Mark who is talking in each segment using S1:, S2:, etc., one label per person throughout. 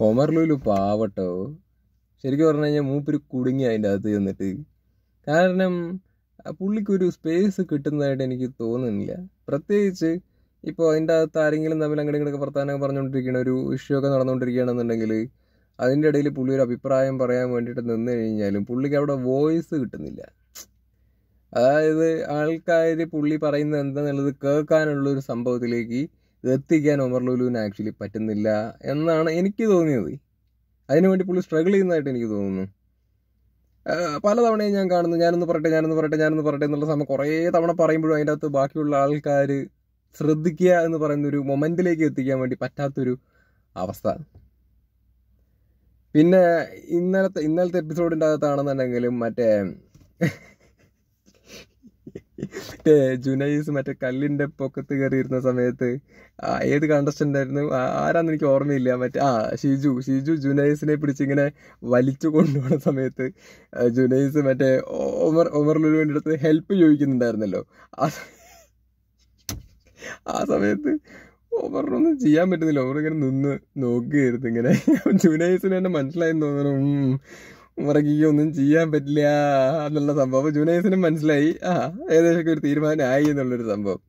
S1: ഒമർ ലുലു പാവട്ടോ. ശരിക്കും പറഞ്ഞു കഴിഞ്ഞാൽ മൂപ്പര് കുടുങ്ങി അതിന്റെ അകത്ത് ചെന്നിട്ട്. കാരണം പുള്ളിക്കൊരു സ്പേസ് കിട്ടുന്നതായിട്ട് എനിക്ക് തോന്നുന്നില്ല. പ്രത്യേകിച്ച് ഇപ്പോൾ അതിന്റെ അകത്ത് ആരെങ്കിലും തമ്മിൽ അങ്ങോട്ട് ഇങ്ങോട്ടൊക്കെ വർത്താനം പറഞ്ഞുകൊണ്ടിരിക്കുന്ന ഒരു ഇഷ്യൂ ഒക്കെ നടന്നുകൊണ്ടിരിക്കുകയാണെന്നുണ്ടെങ്കിൽ അതിന്റെ ഇടയിൽ പുള്ളി ഒരു അഭിപ്രായം പറയാൻ വേണ്ടിയിട്ട് നിന്ന് കഴിഞ്ഞാലും പുള്ളിക്ക് അവിടെ വോയിസ് കിട്ടുന്നില്ല. അതായത് ആൾക്കാർ പുള്ളി പറയുന്നത് എന്താണെന്നുള്ളത് കേൾക്കാനുള്ളൊരു സംഭവത്തിലേക്ക് എത്തിക്കാൻ ഒമർ ലുലുവിന് ആക്ച്വലി പറ്റുന്നില്ല എന്നാണ് എനിക്ക് തോന്നിയത്. അതിനുവേണ്ടി പുള്ളി സ്ട്രഗിൾ ചെയ്യുന്നതായിട്ട് എനിക്ക് തോന്നുന്നു. പല പലതവണയും ഞാൻ കാണുന്നു ഞാനൊന്ന് പറയട്ടെ ഞാനൊന്ന് പറയട്ടെ ഞാനൊന്ന് പറയട്ടെ എന്നുള്ള സമയം കുറേ തവണ പറയുമ്പോഴും അതിന്റെ അകത്ത് ബാക്കിയുള്ള ആൾക്കാർ ശ്രദ്ധിക്കുക എന്ന് പറയുന്ന ഒരു മൊമെന്റിലേക്ക് എത്തിക്കാൻ വേണ്ടി പറ്റാത്തൊരു അവസ്ഥ. പിന്നെ ഇന്നലത്തെ ഇന്നലത്തെ എപ്പിസോഡിന്റെ അകത്താണെന്നുണ്ടെങ്കിലും മറ്റേ ജുനൈസ് മറ്റേ കല്ലിന്റെ പൊക്കത്ത് കയറിയിരുന്ന സമയത്ത് ഏത് കണ്ടസ്റ്റന്റ് ആയിരുന്നു? ആരാന്ന് എനിക്ക് ഓർമ്മയില്ല. മറ്റേ ആ ഷിജു. ഷിജു ജുനൈസിനെ പിടിച്ചിങ്ങനെ വലിച്ചു കൊണ്ടുപോകുന്ന സമയത്ത് ജുനൈസ് മറ്റേ ഒമർ ഒമർ ലുലുവിന്റെ അടുത്ത് ഹെൽപ്പ് ചോദിക്കുന്നുണ്ടായിരുന്നല്ലോ. ആ ആ സമയത്ത് ഓമറിനൊന്നും ചെയ്യാൻ പറ്റുന്നില്ല. ഓമർ ഇങ്ങനെ നിന്ന് നോക്കുകയായിരുന്നു ഇങ്ങനെ. ജുനൈസിന് തന്നെ മനസ്സിലായെന്ന് തോന്നുന്നു. ഉം, ഒന്നും ചെയ്യാൻ പറ്റില്ല എന്നുള്ള സംഭവം. ജുനൈസിനും മനസ്സിലായി. ആ ഏകദേശം ഒരു തീരുമാനമായി എന്നുള്ളൊരു സംഭവം.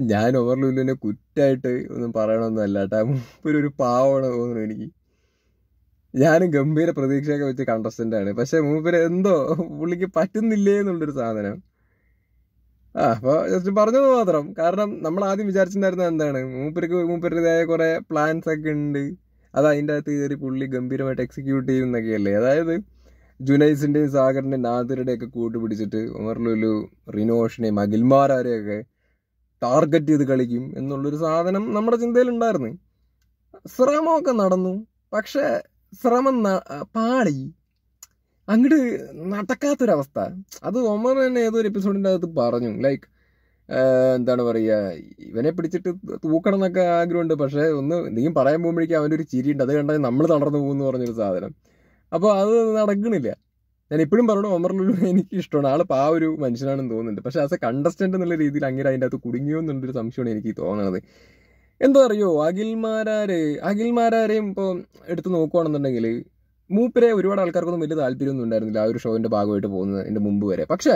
S1: ഞാൻ ഓവർലൂലിനെ ലുലുവിനെ കുറ്റായിട്ട് ഒന്നും പറയണമെന്നല്ല കേട്ടോ. മൂപ്പര് ഒരു പാവമാണ് തോന്നുന്നു എനിക്ക്. ഞാനും ഗംഭീര പ്രതീക്ഷയൊക്കെ വെച്ച് കണ്ടസ്റ്റന്റ് ആണ്. പക്ഷെ മൂപ്പര് എന്തോ പുള്ളിക്ക് പറ്റുന്നില്ലേ എന്നുള്ളൊരു സാധനം. ആ അപ്പോൾ ജസ്റ്റ് പറഞ്ഞത് മാത്രം. കാരണം നമ്മൾ ആദ്യം വിചാരിച്ചിട്ടുണ്ടായിരുന്നത് എന്താണ്? മൂപ്പർക്ക് മൂപ്പരുടേതായ കുറേ പ്ലാൻസ് ഒക്കെ ഉണ്ട്. അത് അതിന്റെ അകത്ത് കയറി പുള്ളി ഗംഭീരമായിട്ട് എക്സിക്യൂട്ട് ചെയ്യുന്നൊക്കെയല്ലേ? അതായത് ജുനൈസിന്റെയും സാഗറിന്റെയും നാദിറുടെ ഒക്കെ കൂട്ടുപിടിച്ചിട്ട് ഉമർലുലു റിനോഷിനെയും അഖിൽമാരെയൊക്കെ ടാർഗറ്റ് ചെയ്ത് കളിക്കും എന്നുള്ളൊരു സാധനം നമ്മുടെ ചിന്തയിലുണ്ടായിരുന്നു. ശ്രമമൊക്കെ നടന്നു. പക്ഷേ ശ്രമം പാളി. അങ്ങോട്ട് നടക്കാത്തൊരവസ്ഥ. അത് ഒമർ തന്നെ ഏതൊരു എപ്പിസോഡിന്റെ അകത്ത് പറഞ്ഞു. ലൈക്ക് എന്താണ് പറയുക ഇവനെ പിടിച്ചിട്ട് തൂക്കണം എന്നൊക്കെ ആഗ്രഹമുണ്ട്. പക്ഷേ ഒന്ന് എന്തെങ്കിലും പറയാൻ പോകുമ്പോഴേക്കും അവന്റെ ഒരു ചിരിയുണ്ട്. അത് കണ്ടാൽ നമ്മൾ തളർന്നു പോകുന്നു പറഞ്ഞൊരു സാധനം. അപ്പോൾ അത് നടക്കണില്ല. ഞാൻ ഇപ്പോഴും പറഞ്ഞു ഒമർ ലുലു എനിക്ക് ഇഷ്ടമാണ്. ആൾ പാ ഒരു മനുഷ്യനാണെന്ന് തോന്നുന്നുണ്ട്. പക്ഷേ ആസ് എ കണ്ടസ്റ്റന്റ് എന്നുള്ള രീതിയിൽ അങ്ങനെ അതിന്റെ അകത്ത് കുടുങ്ങിയോ എന്നുള്ളൊരു സംശയമാണ് എനിക്ക് തോന്നണത്. എന്താ അറിയോ അഖിൽമാരാര് അഖിൽമാരാരെയും ഇപ്പോൾ എടുത്ത് നോക്കുകയാണെന്നുണ്ടെങ്കിൽ മൂപ്പരെ ഒരുപാട് ആൾക്കാർക്കൊന്നും വലിയ താല്പര്യമൊന്നും ഉണ്ടായിരുന്നില്ല ആ ഒരു ഷോയിന്റെ ഭാഗമായിട്ട് പോകുന്നതിന്റെ മുമ്പ് വരെ. പക്ഷേ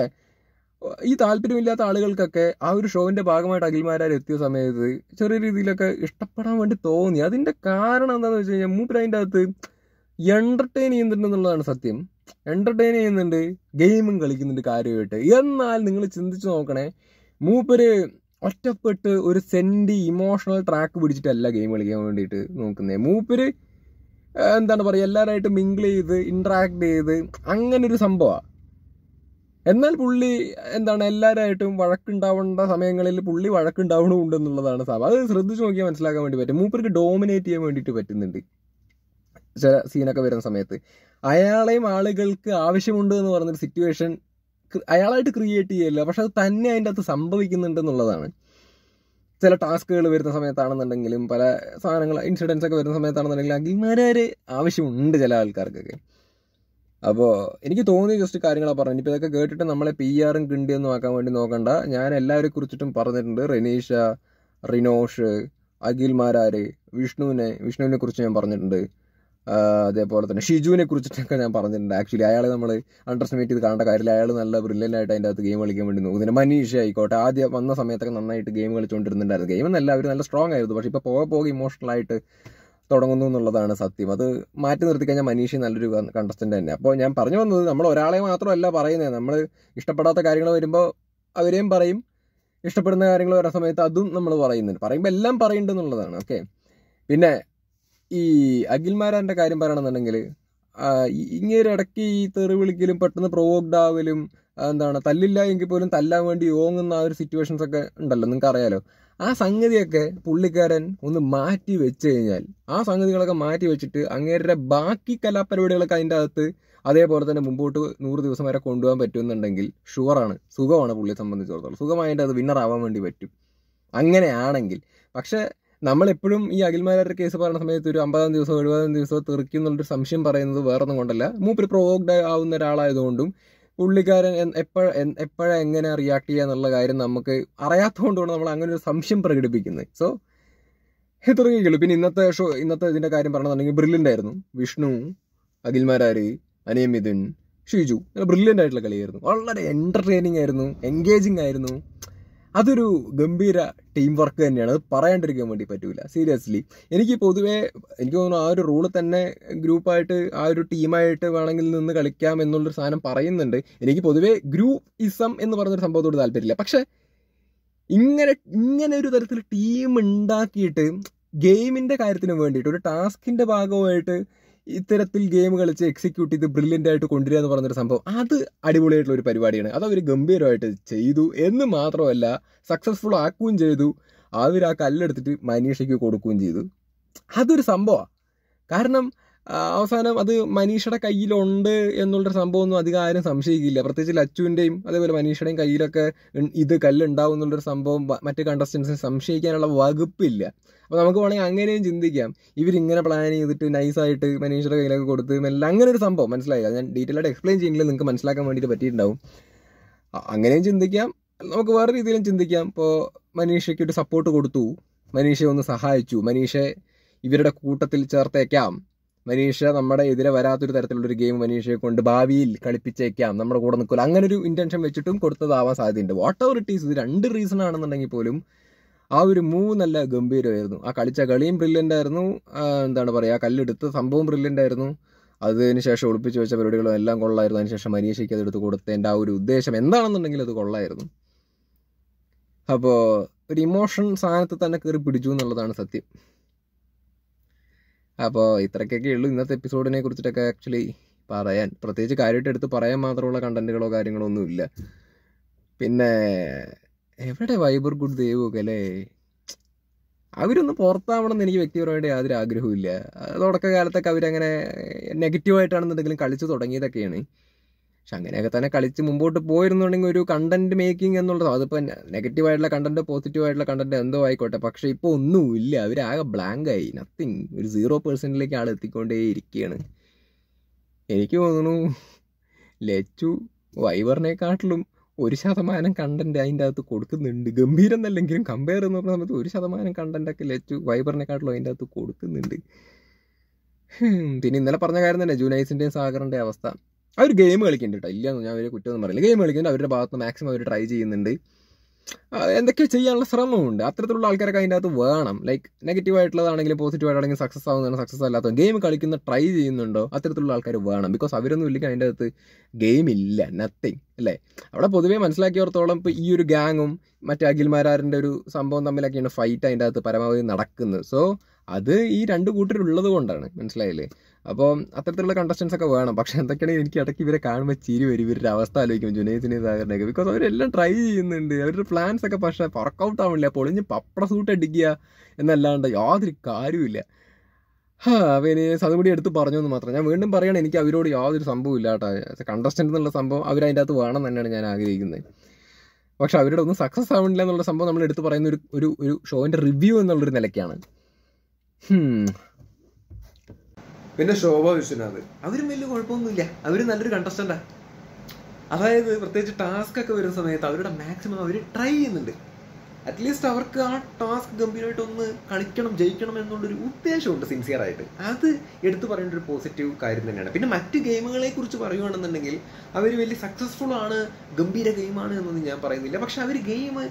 S1: ഈ താല്പര്യമില്ലാത്ത ആളുകൾക്കൊക്കെ ആ ഒരു ഷോവിന്റെ ഭാഗമായിട്ട് അഖിൽമാരാർ എത്തിയ സമയത്ത് ചെറിയ രീതിയിലൊക്കെ ഇഷ്ടപ്പെടാൻ വേണ്ടി തോന്നി. അതിന്റെ കാരണം എന്താണെന്ന് വെച്ച് കഴിഞ്ഞാൽ മൂപ്പര് അതിന്റെ അകത്ത് എന്റർടൈൻ ചെയ്യുന്നുണ്ടെന്നുള്ളതാണ് സത്യം. എന്റർടൈൻ ചെയ്യുന്നുണ്ട് ഗെയിമും കളിക്കുന്നുണ്ട് കാര്യമായിട്ട്. എന്നാൽ നിങ്ങൾ ചിന്തിച്ചു നോക്കണേ മൂപ്പര് ഒറ്റപ്പെട്ട് ഒരു സെന്റി ഇമോഷണൽ ട്രാക്ക് പിടിച്ചിട്ടല്ല ഗെയിം കളിക്കാൻ വേണ്ടിയിട്ട് നോക്കുന്നത് മൂപ്പര് എന്താണ് പറയുക എല്ലാവരായിട്ട് മിങ്കിൾ ചെയ്ത് ഇൻട്രാക്ട് ചെയ്ത് അങ്ങനെ ഒരു സംഭവമാണ് എന്നാൽ പുള്ളി എന്താണ് എല്ലാവരായിട്ടും വഴക്കുണ്ടാവേണ്ട സമയങ്ങളിൽ പുള്ളി വഴക്കുണ്ടാവണമുണ്ട് എന്നുള്ളതാണ് അത് ശ്രദ്ധിച്ചു നോക്കിയാൽ മനസ്സിലാക്കാൻ വേണ്ടി പറ്റും. മൂപ്പർക്ക് ഡോമിനേറ്റ് ചെയ്യാൻ വേണ്ടിയിട്ട് പറ്റുന്നുണ്ട്. ചില സീനൊക്കെ വരുന്ന സമയത്ത്. അയാളെയും ആളുകൾക്ക് ആവശ്യമുണ്ട് എന്ന് പറഞ്ഞൊരു സിറ്റുവേഷൻ അയാളായിട്ട് ക്രിയേറ്റ് ചെയ്യല്ല. പക്ഷെ അത് തന്നെ അതിന്റെ അകത്ത് സംഭവിക്കുന്നുണ്ട് എന്നുള്ളതാണ്. ചില ടാസ്കുകൾ വരുന്ന സമയത്താണെന്നുണ്ടെങ്കിലും പല സാധനങ്ങൾ ഇൻസിഡൻസ് ഒക്കെ വരുന്ന സമയത്താണെന്നുണ്ടെങ്കിലും അഖിൽമാരെ ആവശ്യമുണ്ട് ചില ആൾക്കാർക്കൊക്കെ. അപ്പോൾ എനിക്ക് തോന്നിയ ജസ്റ്റ് കാര്യങ്ങളാണ് പറഞ്ഞു ഇനിയിപ്പോൾ ഇതൊക്കെ കേട്ടിട്ട് നമ്മളെ പി ആറും കിണ്ടിയൊന്നും ആക്കാൻ വേണ്ടി നോക്കണ്ട. ഞാൻ എല്ലാവരെ കുറിച്ചിട്ടും പറഞ്ഞിട്ടുണ്ട്. റെനീഷ റിനോഷ് അഖിൽമാരാര് വിഷ്ണുവിനെ വിഷ്ണുവിനെ കുറിച്ച് ഞാൻ പറഞ്ഞിട്ടുണ്ട്. അതേപോലെ തന്നെ ഷിജുവിനെ കുറിച്ചിട്ടൊക്കെ ഞാൻ പറഞ്ഞിട്ടുണ്ട്. ആക്ച്വലി അയാളെ നമ്മൾ അണ്ടർസ്റ്റിമേറ്റ് ചെയ്ത് കാണേണ്ട കാര്യമില്ല. അയാൾ നല്ല ബ്രില്യന്റ് ആയിട്ട് അതിന്റെ അകത്ത് ഗെയിം കളിക്കാൻ വേണ്ടി നോക്കും പിന്നെ മനീഷ ആയിക്കോട്ടെ. ആദ്യം വന്ന സമയത്തൊക്കെ നന്നായിട്ട് ഗെയിം കളിച്ചുകൊണ്ടിരുന്നുണ്ടായിരുന്നു ഗെയിം എന്നല്ല അവർ നല്ല സ്ട്രോങ് ആയിരുന്നു. പക്ഷേ ഇപ്പോൾ പോകെ പോകെ ഇമോഷണൽ ആയിട്ട് തുടങ്ങുന്നു എന്നുള്ളതാണ് സത്യം. അത് മാറ്റി നിർത്തി കഴിഞ്ഞാൽ മനീഷി നല്ലൊരു കണ്ടസ്റ്റന്റ് തന്നെ. അപ്പോൾ ഞാൻ പറഞ്ഞു വന്നത് നമ്മൾ ഒരാളെ മാത്രമല്ല പറയുന്നത് നമ്മൾ ഇഷ്ടപ്പെടാത്ത കാര്യങ്ങൾ വരുമ്പോൾ അവരെയും പറയും. ഇഷ്ടപ്പെടുന്ന കാര്യങ്ങൾ വരുന്ന സമയത്ത് അതും നമ്മൾ പറയുന്നുണ്ട്. പറയുമ്പോൾ എല്ലാം പറയുന്നുണ്ട് എന്നുള്ളതാണ്. ഓക്കെ. പിന്നെ ഈ അഖിൽമാരാന്റെ കാര്യം പറയണമെന്നുണ്ടെങ്കിൽ ഇങ്ങനെ ഇടയ്ക്ക് ഈ തെറി വിളിക്കലും പെട്ടെന്ന് പ്രൊവോക്ഡ് ആവലും എന്താണ് തല്ലില്ല എങ്കിൽ പോലും തല്ലാൻ വേണ്ടി ഓങ്ങുന്ന ആ ഒരു സിറ്റുവേഷൻസ് ഒക്കെ ഉണ്ടല്ലോ. നിങ്ങൾക്ക് അറിയാലോ ആ സംഗതിയൊക്കെ പുള്ളിക്കാരൻ ഒന്ന് മാറ്റി വെച്ച് കഴിഞ്ഞാൽ ആ സംഗതികളൊക്കെ മാറ്റി വെച്ചിട്ട് അങ്ങേരുടെ ബാക്കി കലാപരിപാടികളൊക്കെ അതിന്റെ അകത്ത് അതേപോലെ തന്നെ മുമ്പോട്ട് നൂറ് ദിവസം വരെ കൊണ്ടുപോകാൻ പറ്റുമെന്നുണ്ടെങ്കിൽ ഷുവറാണ് സുഖമാണ് പുള്ളിയെ സംബന്ധിച്ചിടത്തോളം. സുഖമായിട്ട് അത് വിന്നർ ആവാൻ വേണ്ടി പറ്റും. അങ്ങനെയാണെങ്കിൽ പക്ഷേ നമ്മളെപ്പോഴും ഈ അഖിൽമാരുടെ കേസ് പറയുന്ന സമയത്ത് ഒരു അമ്പതാം ദിവസം എഴുപതാം ദിവസം തെറിക്കും സംശയം പറയുന്നത് വേറൊന്നും കൊണ്ടല്ല. മൂപ്പര് പ്രൊവോക്ഡ് ആവുന്ന ഒരാളായതുകൊണ്ടും പുള്ളിക്കാരൻ എപ്പോഴ എപ്പോഴാ എങ്ങനെ റിയാക്ട് ചെയ്യുക എന്നുള്ള കാര്യം നമുക്ക് അറിയാത്തതുകൊണ്ടാണ് നമ്മൾ അങ്ങനെ ഒരു സംശയം പ്രകടിപ്പിക്കുന്നത്. സോ ഇത്രയൊക്കെ ഉള്ളൂ. പിന്നെ ഇന്നത്തെ ഷോ ഇന്നത്തെ ഇതിന്റെ കാര്യം പറഞ്ഞിട്ടുണ്ടെങ്കിൽ ബ്രില്യന്റ് ആയിരുന്നു. വിഷ്ണു അഖിൽമാരാര് അനിയം മിഥുൻ ഷിജു ബ്രില്യന്റ് ആയിട്ടുള്ള കളിയായിരുന്നു. വളരെ എന്റർടൈനിങ് ആയിരുന്നു എൻഗേജിങ് ആയിരുന്നു. അതൊരു ഗംഭീര ടീം വർക്ക് തന്നെയാണ്. അത് പറയാണ്ടിരിക്കാൻ വേണ്ടി പറ്റൂല. സീരിയസ്ലി എനിക്ക് പൊതുവേ എനിക്ക് തോന്നുന്നു ആ ഒരു റൂൾ തന്നെ ഗ്രൂപ്പായിട്ട് ആ ഒരു ടീമായിട്ട് വേണമെങ്കിൽ നിന്ന് കളിക്കാം എന്നുള്ളൊരു സാധനം പറയുന്നുണ്ട്. എനിക്ക് പൊതുവേ ഗ്രൂപ്പ് ഇസം എന്ന് പറഞ്ഞൊരു സംഭവത്തോട് താല്പര്യമില്ല. പക്ഷെ ഇങ്ങനെ ഇങ്ങനെ ഒരു തരത്തിൽ ടീം ഉണ്ടാക്കിയിട്ട് ഗെയിമിന്റെ കാര്യത്തിന് വേണ്ടിയിട്ട് ഒരു ടാസ്കിന്റെ ഭാഗമായിട്ട് ഇത്തരത്തിൽ ഗെയിം കളിച്ച് എക്സിക്യൂട്ട് ചെയ്ത് ബ്രില്യന്റ് ആയിട്ട് കൊണ്ടുവരിക എന്ന് പറഞ്ഞൊരു സംഭവം അത് അടിപൊളിയായിട്ടുള്ള ഒരു പരിപാടിയാണ്. അത് അവർ ഗംഭീരമായിട്ട് ചെയ്തു. എന്ന് മാത്രമല്ല സക്സസ്ഫുൾ ആക്കുകയും ചെയ്തു. അവർ ആ കല്ലെടുത്തിട്ട് മനീഷയ്ക്ക് കൊടുക്കുകയും ചെയ്തു. അതൊരു സംഭവമാണ് കാരണം അവസാനം അത് മനീഷയുടെ കയ്യിലുണ്ട് എന്നുള്ളൊരു സംഭവമൊന്നും അധികം ആരും സംശയിക്കില്ല. പ്രത്യേകിച്ച് ലച്ചുവിന്റെയും അതേപോലെ മനീഷയുടെയും കയ്യിലൊക്കെ ഇത് കല്ലുണ്ടാവും എന്നുള്ളൊരു സംഭവം മറ്റ് കണ്ടസ്റ്റൻസിന് സംശയിക്കാനുള്ള വകുപ്പില്ല. അപ്പോൾ നമുക്ക് വേണമെങ്കിൽ അങ്ങനെയും ചിന്തിക്കാം. ഇവരിങ്ങനെ പ്ലാൻ ചെയ്തിട്ട് നൈസായിട്ട് മനീഷയുടെ കയ്യിലൊക്കെ കൊടുത്ത് മെല്ലെ അങ്ങനെ ഒരു സംഭവം മനസ്സിലായി? ഞാൻ ഡീറ്റെയിൽ ആയിട്ട് എക്സ്പ്ലെയിൻ ചെയ്യുന്നില്ല നിങ്ങൾക്ക് മനസ്സിലാക്കാൻ വേണ്ടിയിട്ട് പറ്റിയിട്ടുണ്ടാവും. അങ്ങനെയും ചിന്തിക്കാം. നമുക്ക് വേറെ രീതിയിലും ചിന്തിക്കാം. ഇപ്പോൾ മനീഷയ്ക്ക് ഒരു സപ്പോർട്ട് കൊടുത്തു. മനീഷയെ ഒന്ന് സഹായിച്ചു. മനീഷയെ ഇവരുടെ കൂട്ടത്തിൽ ചേർത്തേക്കാം. മനീഷ നമ്മുടെ എതിരെ വരാത്തൊരു തരത്തിലുള്ള ഒരു ഗെയിം മനീഷയെ കൊണ്ട് ഭാവിയിൽ കളിപ്പിച്ചേക്കാം. നമ്മുടെ കൂടെ നിൽക്കില്ല അങ്ങനെ ഒരു ഇന്റൻഷൻ വെച്ചിട്ടും കൊടുത്തതാവാൻ സാധ്യതയുണ്ട്. വാട്ട് എവർ ഇറ്റ് ഈസ് ഇത് രണ്ട് റീസൺ ആണെന്നുണ്ടെങ്കിൽ പോലും ആ ഒരു മൂവ് നല്ല ഗംഭീരമായിരുന്നു. ആ കളിച്ച കളിയും ബ്രില്യന്റ് ആയിരുന്നു. എന്താണ് പറയുക കല്ലെടുത്ത സംഭവം ബ്രില്യന്റ് ആയിരുന്നു. അതിന് ശേഷം ഒളിപ്പിച്ച് വെച്ച പരിപാടികളും എല്ലാം കൊള്ളായിരുന്നു. അതിനുശേഷം മനീഷയ്ക്ക് അതെടുത്ത് കൊടുത്തതിന്റെ ആ ഒരു ഉദ്ദേശം എന്താണെന്നുണ്ടെങ്കിൽ അത് കൊള്ളായിരുന്നു. അപ്പോൾ ഒരു ഇമോഷൻ സാധനത്തിൽ തന്നെ കയറി പിടിച്ചു എന്നുള്ളതാണ് സത്യം. അപ്പോൾ ഇത്രയ്ക്കൊക്കെ ഉള്ളൂ ഇന്നത്തെ എപ്പിസോഡിനെ കുറിച്ചിട്ടൊക്കെ ആക്ച്വലി പറയാൻ. പ്രത്യേകിച്ച് കാര്യമായിട്ട് എടുത്ത് പറയാൻ മാത്രമുള്ള കണ്ടന്റുകളോ കാര്യങ്ങളോ ഒന്നുമില്ല. പിന്നെ എവിടെ വൈബർ ഗുഡ് ദേവൊക്കെ അല്ലേ? അവരൊന്ന് പുറത്താവണം എന്ന് എനിക്ക് വ്യക്തിപരമായിട്ട് യാതൊരു ആഗ്രഹവും ഇല്ല തുടക്കകാലത്തൊക്കെ തുടക്ക കാലത്തൊക്കെ അവരങ്ങനെ നെഗറ്റീവായിട്ടാണെന്നുണ്ടെങ്കിലും കളിച്ചു തുടങ്ങിയതൊക്കെയാണ്. പക്ഷെ അങ്ങനെയൊക്കെ തന്നെ കളിച്ച് മുമ്പോട്ട് പോയിരുന്നുണ്ടെങ്കിൽ ഒരു കണ്ടന്റ് മേക്കിംഗ് എന്നുള്ളത് അതിപ്പോൾ നെഗറ്റീവ് ആയിട്ടുള്ള കണ്ടന്റ് പോസിറ്റീവ് ആയിട്ടുള്ള കണ്ടന്റ് എന്തോ ആയിക്കോട്ടെ. പക്ഷെ ഇപ്പോൾ ഒന്നുമില്ല. അവരാകെ ബ്ലാങ്ക് ആയി. നത്തിങ് ഒരു സീറോ പെർസെന്റിലേക്ക് ആൾ എത്തിക്കൊണ്ടേ ഇരിക്കുകയാണ്. എനിക്ക് തോന്നുന്നു ലച്ചു വൈവറിനെക്കാട്ടിലും ഒരു ശതമാനം കണ്ടന്റ് അതിന്റെ അകത്ത് കൊടുക്കുന്നുണ്ട്. ഗംഭീരം എന്നല്ലെങ്കിലും കമ്പയർ എന്ന് പറഞ്ഞ സമയത്ത് ഒരു ശതമാനം കണ്ടന്റൊക്കെ ലച്ചു വൈബറിനെക്കാട്ടിലും അതിന്റെ അകത്ത് കൊടുക്കുന്നുണ്ട്. പിന്നെ ഇന്നലെ പറഞ്ഞ കാര്യം തന്നെ ജൂനൈസിന്റെയും സാഗറിന്റെ അവസ്ഥ. അവർ ഗെയിം കളിക്കുന്നുണ്ട് കേട്ടോ ഇല്ലെന്ന് ഞാൻ അവർ കുറ്റമൊന്നും പറയില്ല. ഗെയിം കളിക്കുന്നുണ്ട്. അവരുടെ ഭാഗത്ത് മാക്സിമം അവർ ട്രൈ ചെയ്യുന്നുണ്ട്. എന്തൊക്കെ എന്തൊക്കെയോ ചെയ്യാനുള്ള ശ്രമമുണ്ട്. അത്തരത്തിലുള്ള ആൾക്കാരൊക്കെ അതിന്റെ അകത്ത് വേണം. ലൈക്ക് നെഗറ്റീവ് ആയിട്ടുള്ളതാണെങ്കിലും പോസിറ്റീവ് ആയിട്ടാണെങ്കിലും സക്സസ് ആവുന്നതാണ് സക്സസ് അല്ലാത്ത ഗെയിം കളിക്കുന്ന ട്രൈ ചെയ്യുന്നുണ്ടോ? അത്തരത്തിലുള്ള ആൾക്കാർ വേണം. ബിക്കോസ് അവരൊന്നും ഇല്ലെങ്കിൽ അതിന്റെ അകത്ത് ഗെയിം ഇല്ല. നത്തിങ് അല്ലേ? അവിടെ പൊതുവേ മനസ്സിലാക്കിയോർത്തോളം ഇപ്പോൾ ഈ ഒരു ഗാങ്ങും മറ്റേ അഖിൽമാരാറിന്റെ ഒരു സംഭവം തമ്മിലൊക്കെയാണ് ഫൈറ്റ് അതിന്റെ അകത്ത് പരമാവധി നടക്കുന്നത്. സോ അത് ഈ രണ്ട് കൂട്ടരുള്ളത് കൊണ്ടാണ് മനസ്സിലായില്ലേ? അപ്പോൾ അത്തരത്തിലുള്ള കണ്ടസ്റ്റൻസ് ഒക്കെ വേണം. പക്ഷെ എന്തൊക്കെയാണ് എനിക്ക് ഇടയ്ക്ക് ഇവരെ കാണുമ്പോൾ ചിരി വരും ഇവരുടെ അവസ്ഥ ആലോചിക്കും ജുനൈസിനെ സാഗറിനെയൊക്കെ. ബിക്കോസ് അവരെല്ലാം ട്രൈ ചെയ്യുന്നുണ്ട്. അവരുടെ പ്ലാൻസ് ഒക്കെ പക്ഷേ വർക്കൗട്ട് ആവണില്ല. പൊളിഞ്ഞ് പപ്പട സൂട്ട് അടിക്കുക എന്നല്ലാണ്ട് യാതൊരു കാര്യമില്ല ഇനി അതും എടുത്ത് പറഞ്ഞു എന്ന് മാത്രം. ഞാൻ വീണ്ടും പറയണം എനിക്ക് അവരോട് യാതൊരു സംഭവം ഇല്ല കേട്ടോ. എന്നുള്ള സംഭവം അവരതിന്റെ അകത്ത് വേണം തന്നെയാണ് ഞാൻ ആഗ്രഹിക്കുന്നത്. പക്ഷെ അവരുടെ ഒന്നും സക്സസ് ആവണില്ല എന്നുള്ള സംഭവം നമ്മൾ എടുത്ത് പറയുന്ന ഒരു ഒരു ഷോവിന്റെ റിവ്യൂ എന്നുള്ളൊരു നിലയ്ക്കാണ്. പിന്നെ ശോഭ വിശ്വനാഥ്. അവരും വലിയ കുഴപ്പമൊന്നുമില്ല. അവരും നല്ലൊരു കണ്ടസ്റ്റന്റാ അതായത് പ്രത്യേകിച്ച് ടാസ്ക് ഒക്കെ വരുന്ന സമയത്ത് അവരുടെ മാക്സിമം അവർ ട്രൈ ചെയ്യുന്നുണ്ട്. അറ്റ്ലീസ്റ്റ് അവർക്ക് ആ ടാസ്ക് ഗംഭീരമായിട്ട് ഒന്ന് കളിക്കണം ജയിക്കണം എന്നുള്ളൊരു ഉദ്ദേശമുണ്ട് സിൻസിയർ ആയിട്ട്. അത് എടുത്തു പറയേണ്ട ഒരു പോസിറ്റീവ് കാര്യം തന്നെയാണ്. പിന്നെ മറ്റ് ഗെയിമുകളെ കുറിച്ച് പറയുകയാണെന്നുണ്ടെങ്കിൽ അവർ വലിയ സക്സസ്ഫുൾ ആണ് ഗംഭീര ഗെയിമാണ് എന്നൊന്നും ഞാൻ പറയുന്നില്ല. പക്ഷെ അവർ ഗെയിം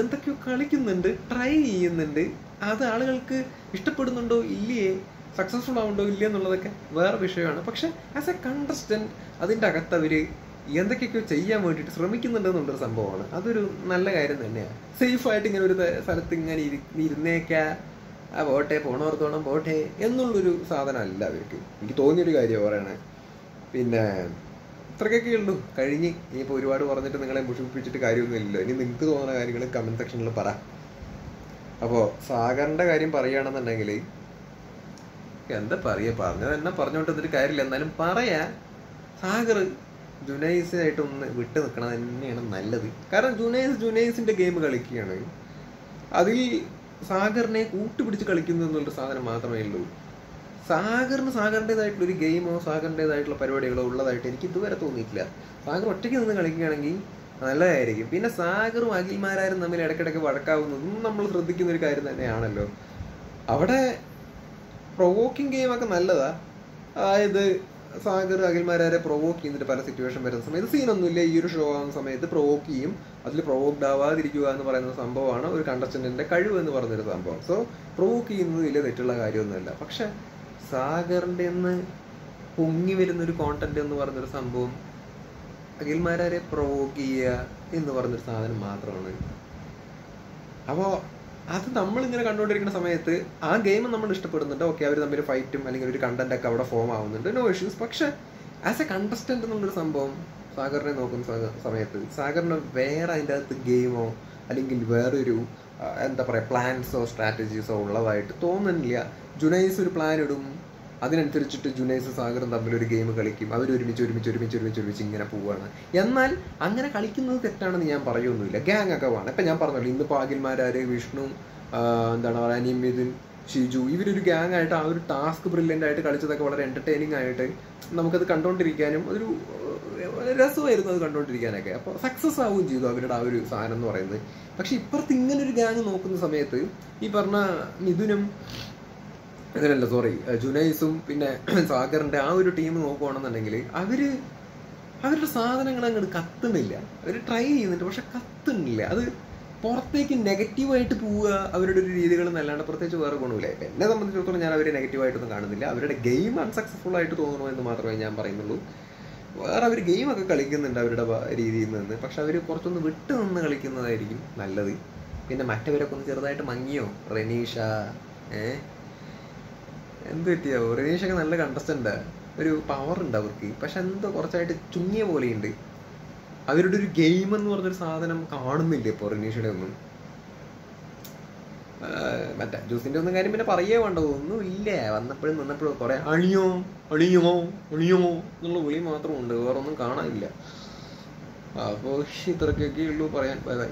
S1: എന്തൊക്കെയോ കളിക്കുന്നുണ്ട് ട്രൈ ചെയ്യുന്നുണ്ട്. അത് ആളുകൾക്ക് ഇഷ്ടപ്പെടുന്നുണ്ടോ ഇല്ലയേ? സക്സസ്ഫുൾ ആവുന്നുണ്ടോ ഇല്ല എന്നുള്ളതൊക്കെ വേറെ വിഷയമാണ്. പക്ഷെ ആസ് എ കണ്ടസ്റ്റന്റ് അതിന്റെ അകത്ത് അവർ എന്തൊക്കെയൊക്കെയോ ചെയ്യാൻ വേണ്ടിയിട്ട് ശ്രമിക്കുന്നുണ്ട് എന്നുള്ളൊരു സംഭവമാണ്. അതൊരു നല്ല കാര്യം തന്നെയാണ്. സേഫായിട്ട് ഇങ്ങനെ ഒരു സ്ഥലത്ത് ഇങ്ങനെ ഇരി ഇരുന്നേക്കാ. ആ പോട്ടെ പോണോർത്തോണം പോട്ടെ എന്നുള്ളൊരു സാധനമല്ല അവർക്ക്. എനിക്ക് തോന്നിയൊരു കാര്യം പറയണേ. പിന്നെ ഇത്രയൊക്കെ ഉള്ളൂ. കഴിഞ്ഞ് ഇനിയിപ്പോൾ ഒരുപാട് പറഞ്ഞിട്ട് നിങ്ങളെ മുഷിപ്പിച്ചിട്ട് കാര്യമൊന്നുമില്ലല്ലോ. ഇനി നിങ്ങൾക്ക് തോന്നുന്ന കാര്യങ്ങൾ കമന്റ് സെക്ഷനിൽ പറ. അപ്പോൾ സാഗറിന്റെ കാര്യം പറയുകയാണെന്നുണ്ടെങ്കിൽ എന്താ പറയുക പറഞ്ഞത് തന്നെ പറഞ്ഞുകൊണ്ട് എന്നിട്ട് കാര്യമില്ല. എന്നാലും പറയാ സാഗർ ജുനൈസായിട്ട് ഒന്ന് വിട്ടു നിൽക്കണം തന്നെയാണ് നല്ലത്. കാരണം ജുനൈസ് ജുനൈസിന്റെ ഗെയിം കളിക്കുകയാണ്. അതിൽ സാഗറിനെ കൂട്ടുപിടിച്ച് കളിക്കുന്നു എന്നുള്ളൊരു സാധനം മാത്രമേ ഉള്ളൂ. സാഗറിന് സാഗറിന്റെതായിട്ടുള്ള ഒരു ഗെയിമോ സാഗറിന്റെതായിട്ടുള്ള പരിപാടികളോ ഉള്ളതായിട്ട് എനിക്ക് ഇതുവരെ തോന്നിയിട്ടില്ല. സാഗർ ഒറ്റയ്ക്ക് നിന്ന് കളിക്കുകയാണെങ്കിൽ നല്ലതായിരിക്കും. പിന്നെ സാഗറും അഖിൽമാരാരും തമ്മിൽ ഇടയ്ക്കിടയ്ക്ക് വഴക്കാവുന്നതും നമ്മൾ ശ്രദ്ധിക്കുന്ന ഒരു കാര്യം തന്നെയാണല്ലോ. അവിടെ പ്രൊവോക്കിംഗ് ഗെയിമൊക്കെ നല്ലതാ. അതായത് സാഗർ അഖിൽമാരെ പ്രൊവോക്ക് ചെയ്യുന്നിട്ട് പല സിറ്റുവേഷൻ വരുന്ന സമയത്ത് സീനൊന്നുമില്ല ഈ ഒരു ഷോ ആവുന്ന സമയത്ത് പ്രൊവോക്ക് ചെയ്യും. അതിൽ പ്രൊവോക്ഡ് ആവാതിരിക്കുക എന്ന് പറയുന്ന സംഭവമാണ് ഒരു കണ്ടസ്റ്റന്റിന്റെ കഴിവ് എന്ന് പറയുന്നൊരു സംഭവം. സോ പ്രൊവോക്ക് ചെയ്യുന്നത് വലിയ തെറ്റുള്ള കാര്യമൊന്നുമല്ല. പക്ഷെ സാഗറിന്റെ ഒന്ന് പൊങ്ങി വരുന്ന ഒരു കോണ്ടന്റ് എന്ന് പറഞ്ഞൊരു സംഭവം അഖിൽമാരെ പ്രൊവോക്ക് ചെയ്യുക എന്ന് പറഞ്ഞൊരു സാധനം മാത്രമാണ്. അപ്പോൾ അത് നമ്മളിങ്ങനെ കണ്ടുകൊണ്ടിരിക്കുന്ന സമയത്ത് ആ ഗെയിം നമ്മൾ ഇഷ്ടപ്പെടുന്നുണ്ട്. ഓക്കെ അവർ തമ്മിൽ ഫൈറ്റും അല്ലെങ്കിൽ ഒരു കണ്ടന്റ് ഒക്കെ അവിടെ ഫോം ആവുന്നുണ്ട്. നോ ഇഷ്യൂസ് പക്ഷെ ആസ് എ കണ്ടസ്റ്റന്റ് എന്നുള്ളൊരു സംഭവം സാഗറിനെ നോക്കുന്ന സമയത്ത് സാഗറിന് വേറെ അതിന്റെ അകത്ത് ഗെയിമോ അല്ലെങ്കിൽ വേറൊരു എന്താ പറയുക പ്ലാൻസോ സ്ട്രാറ്റജീസോ ഉള്ളതായിട്ട് തോന്നുന്നില്ല. ജുനൈസ് ഒരു പ്ലാൻ ഇടും. അതിനനുസരിച്ചിട്ട് ജുനൈസ് സാഗറും തമ്മിൽ ഒരു ഗെയിം കളിക്കും. അവർ ഒരുമിച്ച് ഒരുമിച്ച് ഒരുമിച്ച് ഒരുമിച്ച് ഒരുമിച്ച് ഇങ്ങനെ പോവുകയാണ് എന്നാൽ അങ്ങനെ കളിക്കുന്നത് തെറ്റാണെന്ന് ഞാൻ പറയുമൊന്നുമില്ല ഗ്യാങ് ഒക്കെ വേണം. ഇപ്പം ഞാൻ പറഞ്ഞല്ലോ ഇന്ന് പാകിൽമാരാര് വിഷ്ണു എന്താണ് പറയുക അനിയമിതുൻ ഷിജു ഇവരൊരു ഗ്യാങ് ആയിട്ട് ആ ഒരു ടാസ്ക് ബ്രില്യന്റ് ആയിട്ട് കളിച്ചതൊക്കെ വളരെ എന്റർടൈനിങ് ആയിട്ട് നമുക്കത് കണ്ടുകൊണ്ടിരിക്കാനും ഒരു രസമായിരുന്നു അത് കണ്ടുകൊണ്ടിരിക്കാനൊക്കെ അപ്പോൾ സക്സസ് ആവുകയും ചെയ്തു അവരുടെ ആ ഒരു സാധനം എന്ന് പറയുന്നത്. പക്ഷേ ഇപ്പുറത്ത് ഇങ്ങനെ ഒരു ഗ്യാങ് നോക്കുന്ന സമയത്ത് ഈ പറഞ്ഞ മിഥുനും ഇതിനല്ല സോറി ജുനൈസും പിന്നെ സാഗറിന്റെ ആ ഒരു ടീം നോക്കുവാണെന്നുണ്ടെങ്കിൽ അവർ അവരുടെ സാധനങ്ങൾ അങ്ങോട്ട് കത്തുന്നില്ല. അവർ ട്രൈ ചെയ്യുന്നുണ്ട് പക്ഷെ കത്തുന്നില്ല. അത് പുറത്തേക്ക് നെഗറ്റീവായിട്ട് പോവുക അവരുടെ ഒരു രീതികൾ എന്നല്ലാണ്ട് പ്രത്യേകിച്ച് വേറെ ഗുണമില്ല. എന്നെ സംബന്ധിച്ചിടത്തോളം ഞാൻ അവരെ നെഗറ്റീവായിട്ടൊന്നും കാണുന്നില്ല. അവരുടെ ഗെയിം അൺസക്സസ്ഫുൾ ആയിട്ട് തോന്നണോ എന്ന് മാത്രമേ ഞാൻ പറയുന്നുള്ളൂ. വേറെ അവർ ഗെയിമൊക്കെ കളിക്കുന്നുണ്ട് അവരുടെ രീതിയിൽ നിന്ന്. പക്ഷെ അവർ കുറച്ചൊന്ന് വിട്ടു നിന്ന് കളിക്കുന്നതായിരിക്കും നല്ലത്. പിന്നെ മറ്റവരൊക്കെ ഒന്ന് ചെറുതായിട്ട് മങ്ങിയോ? റെനീഷ ഏഹ് എന്ത് പറ്റിയാവോ ഒക്കെ നല്ല കണ്ടസ്റ്റന്റ് ഒരു പവർ ഉണ്ട് അവർക്ക്. പക്ഷെ എന്തോ കുറച്ചായിട്ട് ചുങ്ങിയ പോലെയുണ്ട്. അവരുടെ ഒരു ഗെയിം എന്ന് പറഞ്ഞൊരു സാധനം കാണുന്നില്ല ഇപ്പോൾ റിനീഷയുടെ ഒന്നും. മറ്റേ ജ്യൂസിന്റെ ഒന്നും കാര്യം പിന്നെ പറയേ വേണ്ട? ഒന്നും ഇല്ല വന്നപ്പോഴും നിന്നപ്പോഴും കുറെ അണിയോ അണിയുമോ അണിയുമോ എന്നുള്ള വിളി മാത്രമുണ്ട്. വേറെ ഒന്നും കാണാനില്ല. അപ്പോൾ ഇത്രയൊക്കെ ഉള്ളൂ പറയാൻ. Bye bye